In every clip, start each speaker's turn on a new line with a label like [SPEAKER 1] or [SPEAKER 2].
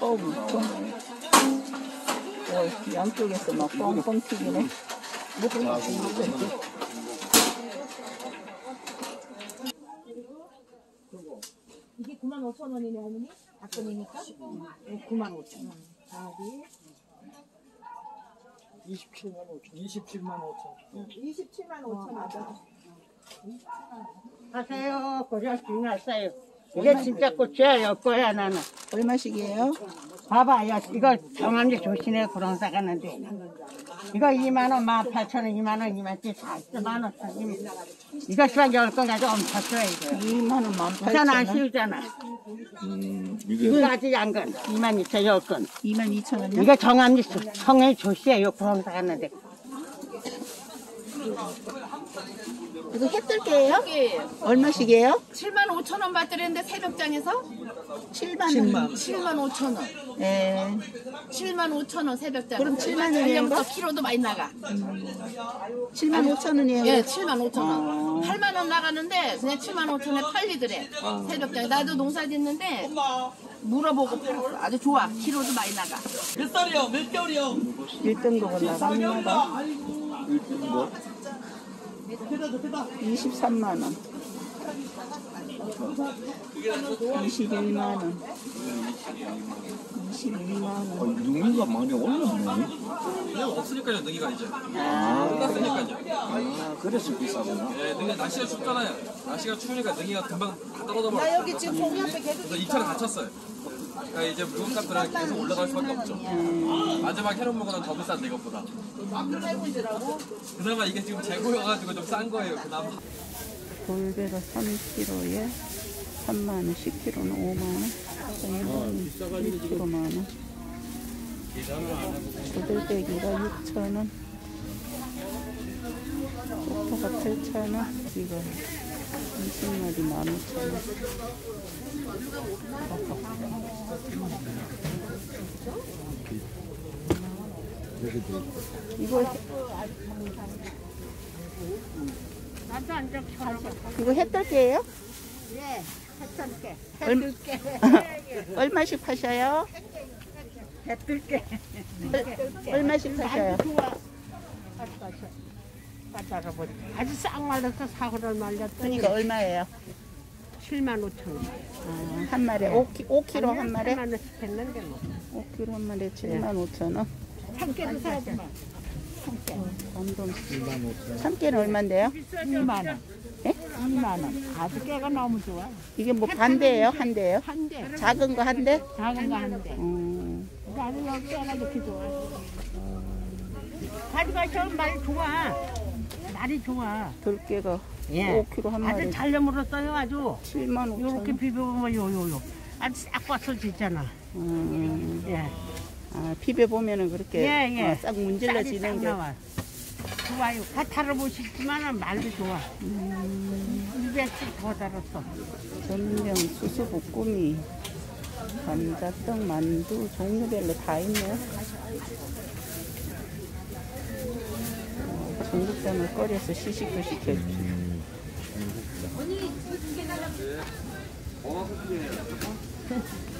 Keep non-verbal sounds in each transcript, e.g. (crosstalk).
[SPEAKER 1] 뻥뻥. 어, 양쪽에서 막 뻥뻥 튀기네.
[SPEAKER 2] 이게 9만 5천 원이네 할머니? 닭건이니까? 네, 9만 5천 원. 자기
[SPEAKER 3] 27만 5천. 27만 5천.
[SPEAKER 2] 27만 5천 원.
[SPEAKER 4] 하세요. 고생 지났어요. 이게 진짜 꽃이야, 여거야, 나는.
[SPEAKER 1] 얼마씩이에요?
[SPEAKER 4] 봐봐요. 이거 정함지 조신해 그런 사가는데. 이거 2만원, 18,000원, 2만원, 2만원, 다 있어, 만원. 이거 시간 10건 가지고 엄청 써요, 이거.
[SPEAKER 1] 2만 원, 1만
[SPEAKER 4] 부산 안
[SPEAKER 1] 8천 원.
[SPEAKER 4] 씌우잖아.
[SPEAKER 5] 음,
[SPEAKER 4] 이거 아직 안 건. 2만 2천 10건.
[SPEAKER 1] 2만 2천 원요?
[SPEAKER 4] 이거 정함지 성의 조시예요, 그런 사가는데.
[SPEAKER 1] 이거 해뜰게요?
[SPEAKER 6] 여기
[SPEAKER 1] 얼마씩이에요?
[SPEAKER 6] 7만 5천 원 받드렸는데 새벽장에서
[SPEAKER 1] 7만 원.
[SPEAKER 3] 7만.
[SPEAKER 6] 7만 5천 원.
[SPEAKER 1] 네.
[SPEAKER 6] 7만 5천 원 새벽장.
[SPEAKER 1] 그럼 7만 원이에요,
[SPEAKER 6] 부터
[SPEAKER 1] 이거?
[SPEAKER 6] 키로도 많이 나가.
[SPEAKER 1] 7만 5천 원이에요?
[SPEAKER 6] 예, 7만 5천 원.
[SPEAKER 1] 어.
[SPEAKER 6] 8만 원 나가는데 그냥 7만 5천 원에 팔리더래. 새벽장. 나도 농사 짓는데 물어보고 팔았어. 아주 좋아. 키로도 많이 나가.
[SPEAKER 3] 몇 살이요? 몇 개월이요?
[SPEAKER 1] 1등급은 나갑니다.
[SPEAKER 5] 뭐?
[SPEAKER 1] 23만 원. 21만 원. 22만
[SPEAKER 5] 어,
[SPEAKER 1] 원.
[SPEAKER 5] 능이가 많이 올랐네.
[SPEAKER 7] 그냥 없으니까요 능이가 이제
[SPEAKER 1] 아,
[SPEAKER 7] 끝났으니까요
[SPEAKER 5] 아, 그래서 비싸구나.
[SPEAKER 7] 예, 능이 날씨가 춥잖아요 날씨가 추우니까 능이가 금방 다 떨어져
[SPEAKER 2] 나
[SPEAKER 7] 버렸어요
[SPEAKER 2] 여기 지금 종이 앞에 계속
[SPEAKER 7] 그래서 2차를 갇혔어요 그러니까 이제 무역값들은 계속 올라갈 수밖에 없죠 마지막 해놓은 물건은 더 비싼데 이것보다. 그나마 이게 지금 재고여가지고 좀 싼 거예요 그나마.
[SPEAKER 1] 돌배가 3kg에 3만 원, 10kg는 5만 원, 생일은 1kg 만 원. 고들빼기가 6천 원, 소파가 8천 원, 이거 20마리 15,000 원. 이거. 이거 해떨게예요?
[SPEAKER 4] 예, 해뜰게.
[SPEAKER 1] 얼, 얼마씩 파셔요?
[SPEAKER 4] 해뜰게.
[SPEAKER 1] 얼마씩 파셔요?
[SPEAKER 4] 아주 싹 말라서 사고를 말렸더니
[SPEAKER 1] 그러니까 얼마예요?
[SPEAKER 4] 7만 5천 원.
[SPEAKER 1] 아, 한 마리 5kg, 5kg 한 마리?
[SPEAKER 4] 8만 원씩 했는데 뭐.
[SPEAKER 1] 5kg 한 마리 7만 5천 원.
[SPEAKER 4] 참깨도 사야지 마.
[SPEAKER 1] 감동 7만 5천 원. 참깨는 얼마인데요?
[SPEAKER 4] 2만 원.
[SPEAKER 1] 예?
[SPEAKER 4] 2만 원. 아주 깨가 너무 좋아.
[SPEAKER 1] 이게 뭐 반대예요? 한 대예요?
[SPEAKER 4] 한 대.
[SPEAKER 1] 작은 거 한 대?
[SPEAKER 4] 작은 거 한 대.
[SPEAKER 1] 음,
[SPEAKER 4] 나는 여기 깨가 이렇게 좋아. 가지가 저 말이 좋아. 날이 좋아.
[SPEAKER 1] 들깨가
[SPEAKER 4] 예.
[SPEAKER 1] 5kg 한
[SPEAKER 4] 아주
[SPEAKER 1] 마리
[SPEAKER 4] 잘 여물었어요 아주.
[SPEAKER 1] 7만 5천
[SPEAKER 4] 요렇게
[SPEAKER 1] 원.
[SPEAKER 4] 비벼보면 요요요. 아주 싹 빠져지잖아.
[SPEAKER 1] 음,
[SPEAKER 4] 예.
[SPEAKER 1] 아, 피배 보면은 그렇게
[SPEAKER 4] 예, 예.
[SPEAKER 1] 어, 싹 문질러지는 싹게
[SPEAKER 4] 나와. 좋아요. 가타를 보시지만 말도 좋아.
[SPEAKER 1] 음.
[SPEAKER 4] 200씩 더 달았어.
[SPEAKER 1] 전병, 수수, 볶음이, 감자떡, 만두 종류별로 다 있네요. 어, 중국장을 끓여서 시식도 시켜주고. (laughs)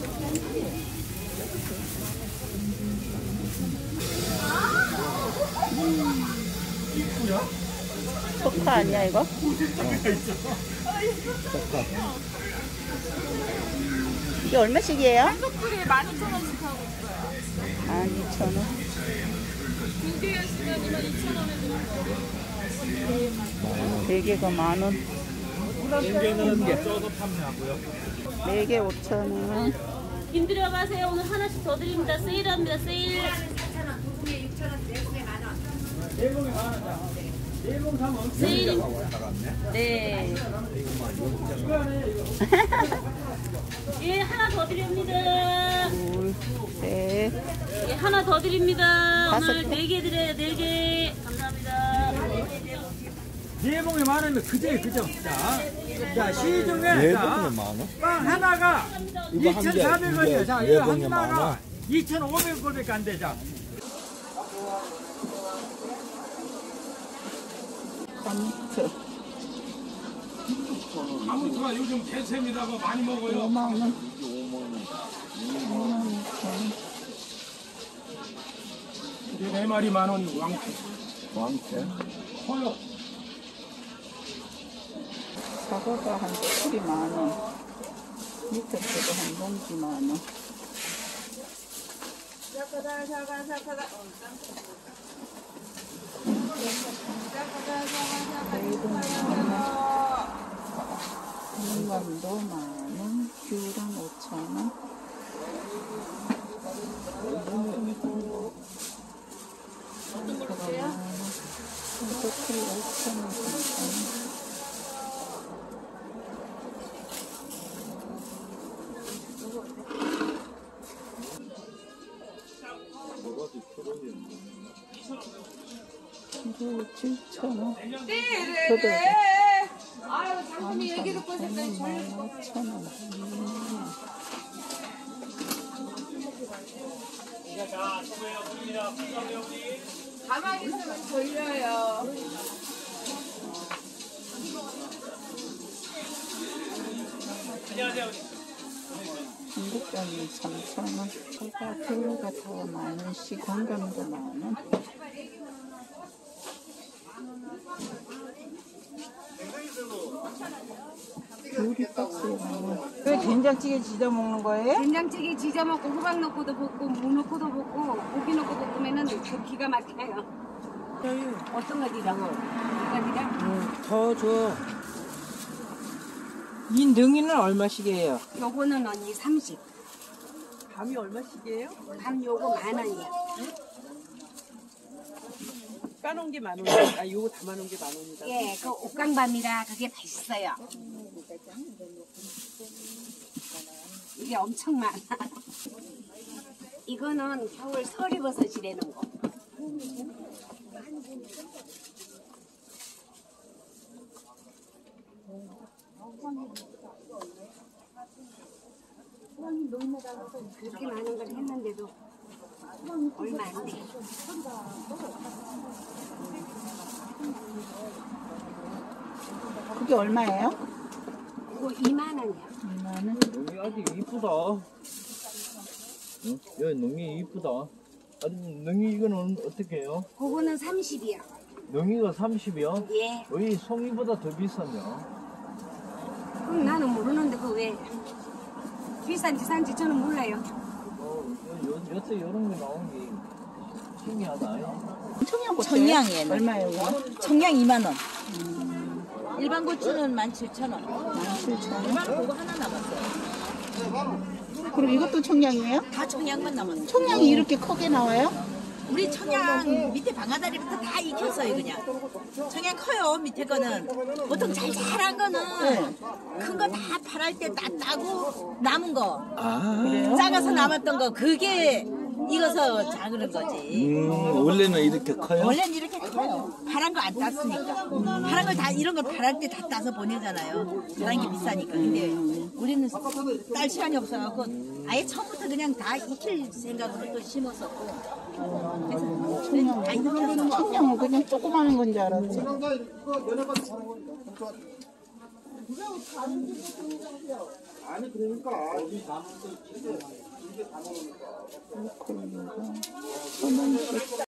[SPEAKER 1] 소파 아니야 이거? 이게 얼마씩이에요?
[SPEAKER 6] 한국들이 12,000원씩 하고
[SPEAKER 1] 12,000원.
[SPEAKER 6] 두개 시간 22,000원에
[SPEAKER 1] 대게가 만 원.
[SPEAKER 3] 인계는 쪄서 판매하고요.
[SPEAKER 1] 네개 5,000원.
[SPEAKER 8] 김 들어가세요. 오늘 하나씩 더 드립니다. 세일합니다. 세일. 네. 예, 하나 더 드립니다.
[SPEAKER 1] 둘, 셋,
[SPEAKER 8] 예, 하나 더 드립니다. 오늘
[SPEAKER 1] 개.
[SPEAKER 8] 네개 드려요. 네 개. 감사합니다.
[SPEAKER 3] 네 봉이 많으면 그제 그죠. 자, 자 시중에
[SPEAKER 5] 네
[SPEAKER 3] 자,
[SPEAKER 5] 봉이 많아?
[SPEAKER 3] 빵 하나가
[SPEAKER 5] 이거 한 개,
[SPEAKER 3] 2,400원이에요. 자,
[SPEAKER 5] 네
[SPEAKER 3] 이거 하나가
[SPEAKER 5] 많아?
[SPEAKER 3] 2,500원밖에 안 돼. 자,
[SPEAKER 1] 감트
[SPEAKER 3] 아무튼 요즘 대세입니다고 많이 먹어요.
[SPEAKER 1] 5만 원. 5만
[SPEAKER 3] 네 마리 만 원, 왕
[SPEAKER 5] 왕채?
[SPEAKER 3] 커요.
[SPEAKER 1] 사과가 한 풀이 만 원. 밑에 거도 한 봉지 만 원. 대동 만 원. 인감도 만 원. 귤은 오천 원. 그거 만 원. 포도풀 오천 원. 삼천 이거 7,000원. 저도
[SPEAKER 6] 아유, 장모님 얘기 듣고 있었더니
[SPEAKER 1] 15,000원.
[SPEAKER 6] 가만히 있으면 졸려요.
[SPEAKER 1] 중국장이 3,000원. 그가 별로가 더 많은 시, 건강도 많은. 귤이 박스에 많은.
[SPEAKER 4] 왜 된장찌개 지져 먹는 거예요?
[SPEAKER 9] 된장찌개 지져 먹고 호박 넣고도 볶고 무 넣고도 볶고 고기 넣고도 볶으면은 그 기가 막혀요. 어떤 거 드라고? 이거 드라?
[SPEAKER 4] 더 줘. 이 능이는 얼마씩이에요?
[SPEAKER 9] 요거는 언니 30.
[SPEAKER 4] 감이 얼마씩이에요?
[SPEAKER 9] 밤 요거 만 원이야.
[SPEAKER 4] 까놓은 게 만 원이야. 아, 요거 담아놓은 게 만 원이다.
[SPEAKER 9] 예, 그 옥강밤이라 그게 맛있어요. 이게 엄청 많아. 이거는 겨울 서리버섯이라는 거. 그렇게 많은 걸 했는데도 얼마 안 돼.
[SPEAKER 1] 그게 얼마예요?
[SPEAKER 9] 이거 2만 원이야.
[SPEAKER 1] 2만원.
[SPEAKER 5] 능이 아주 이쁘다. 응? 야, 능이 이쁘다. 아주 능이 이거는 어떻게 해요?
[SPEAKER 9] 그거는 30이야.
[SPEAKER 5] 능이가 30이요?
[SPEAKER 9] 예.
[SPEAKER 5] 왜 송이보다 더 비싸냐?
[SPEAKER 9] 그럼 나는 모르는데 그 왜 비싼지 싼지 저는 몰라요.
[SPEAKER 5] 어, 요, 요, 요새 이런 게 나오는 게 신기하다.
[SPEAKER 1] 청양 고추
[SPEAKER 10] 청양이에요.
[SPEAKER 1] 얼마예요?
[SPEAKER 10] 청양 2만 원. 일반 고추는 17,000원.
[SPEAKER 1] 17,000원.
[SPEAKER 10] 일반 그거 하나 남았어요.
[SPEAKER 1] 그럼 이것도 청양이에요?
[SPEAKER 10] 다 청양만 남았어요.
[SPEAKER 1] 청양이 이렇게 크게 나와요?
[SPEAKER 10] 우리 청양 밑에 방아다리부터 다 익혔어요 그냥. 청양 커요 밑에 거는. 보통 잘 자란 거는 큰 거 다 팔할 때 따, 따고 남은 거.
[SPEAKER 5] 아,
[SPEAKER 10] 작아서 남았던 거 그게 익어서 작은 거지.
[SPEAKER 5] 음, 원래는 이렇게 커요?
[SPEAKER 10] 원래는 이렇게 커요. 파란 거 안 땄으니까. 파란 거다 이런 거 파랄 때다 따서 보내잖아요. 파란 게 비싸니까. 근데 우리는 딸 시간이 없어갖고 아예 처음부터 그냥 다 익힐 생각으로 또 심었었고. 그래서 다 익혔어.
[SPEAKER 1] 청양은 그냥 조그마한 건 줄 알았지. 브로 콜리가 천 원씩.